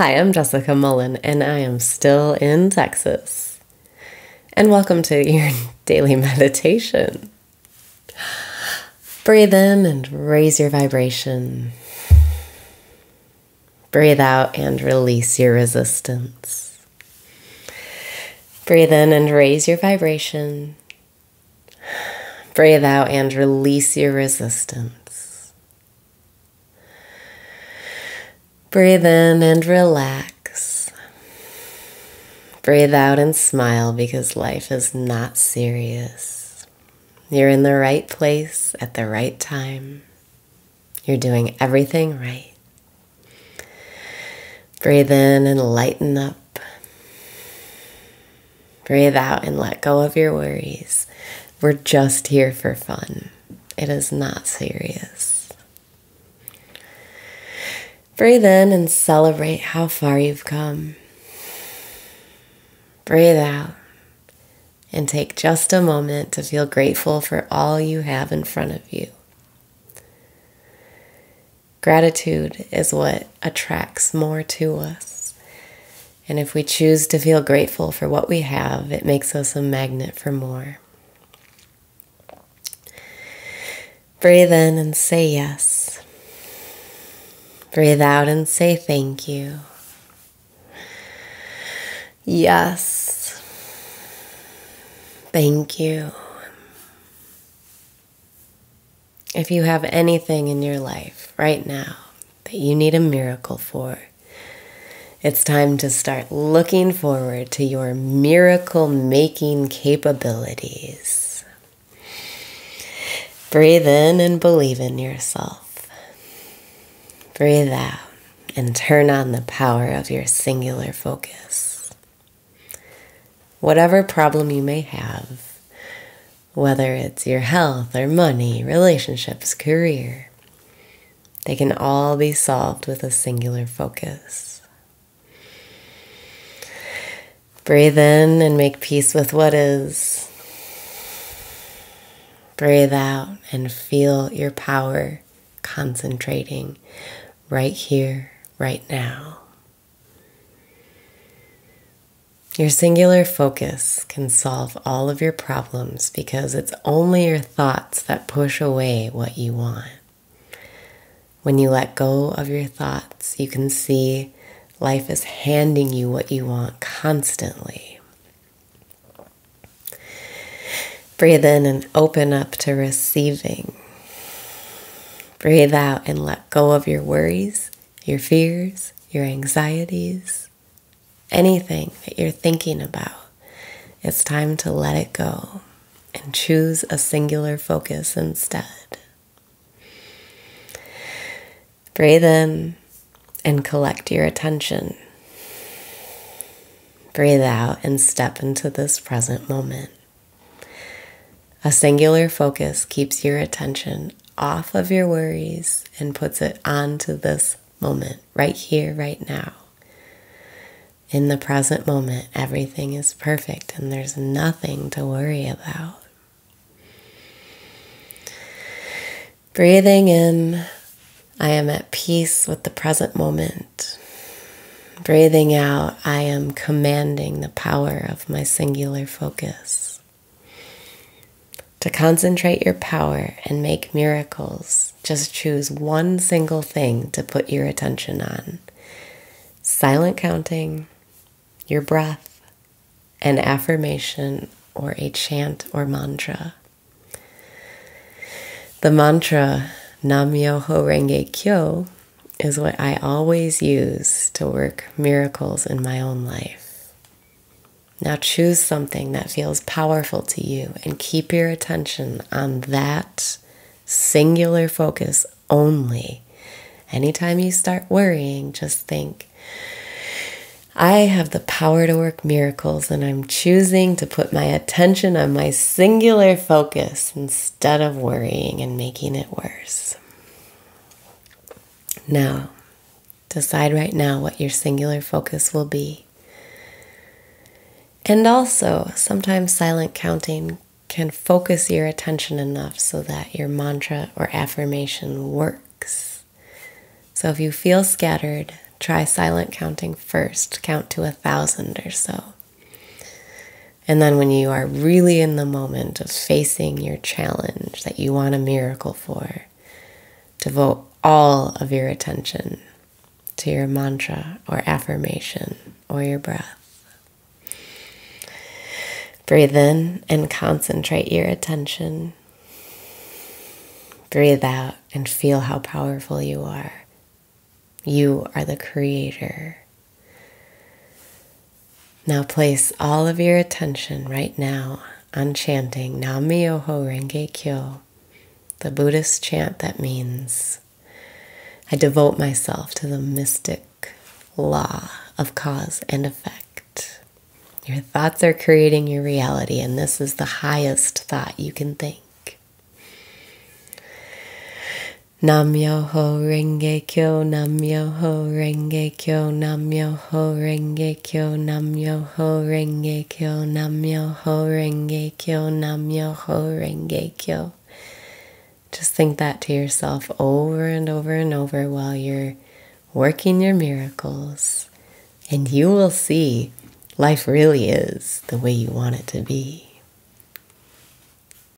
Hi, I'm Jessica Mullen, and I am still in Texas. And welcome to your daily meditation. Breathe in and raise your vibration. Breathe out and release your resistance. Breathe in and raise your vibration. Breathe out and release your resistance. Breathe in and relax. Breathe out and smile because life is not serious. You're in the right place at the right time. You're doing everything right. Breathe in and lighten up. Breathe out and let go of your worries. We're just here for fun. It is not serious. Breathe in and celebrate how far you've come. Breathe out and take just a moment to feel grateful for all you have in front of you. Gratitude is what attracts more to us. And if we choose to feel grateful for what we have, it makes us a magnet for more. Breathe in and say yes. Breathe out and say thank you. Yes. Thank you. If you have anything in your life right now that you need a miracle for, it's time to start looking forward to your miracle making capabilities. Breathe in and believe in yourself. Breathe out and turn on the power of your singular focus. Whatever problem you may have, whether it's your health or money, relationships, career. They can all be solved with a singular focus. Breathe in and make peace with what is. Breathe out and feel your power concentrating right here, right now. Your singular focus can solve all of your problems because it's only your thoughts that push away what you want. When you let go of your thoughts, you can see life is handing you what you want constantly. Breathe in and open up to receiving. Breathe out and let go of your worries, your fears, your anxieties anything that you're thinking about, it's time to let it go and choose a singular focus instead. Breathe in and collect your attention. Breathe out and step into this present moment. A singular focus keeps your attention off of your worries and puts it onto this moment, right here, right now in the present moment, everything is perfect and there's nothing to worry about. Breathing in, I am at peace with the present moment. Breathing out, I am commanding the power of my singular focus. To concentrate your power and make miracles, just choose one single thing to put your attention on silent counting your breath, an affirmation, or a chant or mantra. The mantra Nam Myoho Renge Kyo is what I always use to work miracles in my own life. Now choose something that feels powerful to you and keep your attention on that singular focus only. Anytime you start worrying, just think, I have the power to work miracles, and I'm choosing to put my attention on my singular focus instead of worrying and making it worse. Now, decide right now what your singular focus will be. And also, sometimes silent counting can focus your attention enough so that your mantra or affirmation works. So if you feel scattered, try silent counting first. Count to a thousand or so. And then, when you are really in the moment of facing your challenge that you want a miracle for, devote all of your attention to your mantra or affirmation or your breath. Breathe in and concentrate your attention. Breathe out and feel how powerful you are. You are the creator. Now place all of your attention right now on chanting Nam Myoho Renge Kyo, the Buddhist chant that means I devote myself to the mystic law of cause and effect. Your thoughts are creating your reality, and this is the highest thought you can think. Nam Myoho Renge Kyo, Nam Myoho Renge Kyo, Nam Myoho Renge Kyo, Nam Myoho Renge Kyo, Nam Myoho Renge Kyo, Nam Myoho Renge Kyo. Just think that to yourself over and over and over while you're working your miracles, and you will see life really is the way you want it to be.